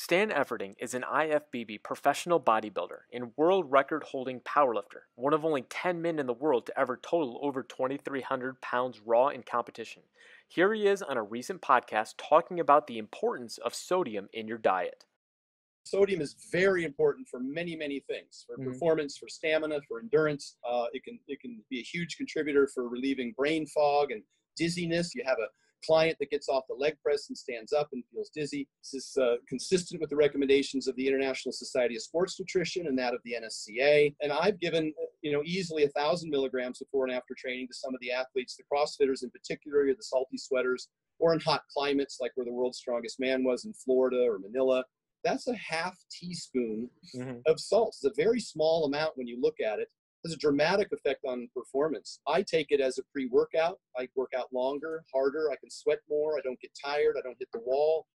Stan Efferding is an IFBB professional bodybuilder and world record holding powerlifter, one of only 10 men in the world to ever total over 2,300 pounds raw in competition. Here he is on a recent podcast talking about the importance of sodium in your diet. Sodium is very important for many, many things for mm-hmm. performance, for stamina, for endurance. Uh, it, can, it can be a huge contributor for relieving brain fog and dizziness. You have a client that gets off the leg press and stands up and feels dizzy. This is uh, consistent with the recommendations of the International Society of Sports Nutrition and that of the NSCA. And I've given, you know, easily a thousand milligrams before and after training to some of the athletes, the CrossFitters in particular, or the salty sweaters, or in hot climates like where the world's strongest man was in Florida or Manila. That's a half teaspoon mm-hmm. of salt. It's a very small amount when you look at it has a dramatic effect on performance. I take it as a pre workout. I work out longer, harder. I can sweat more. I don't get tired. I don't hit the wall.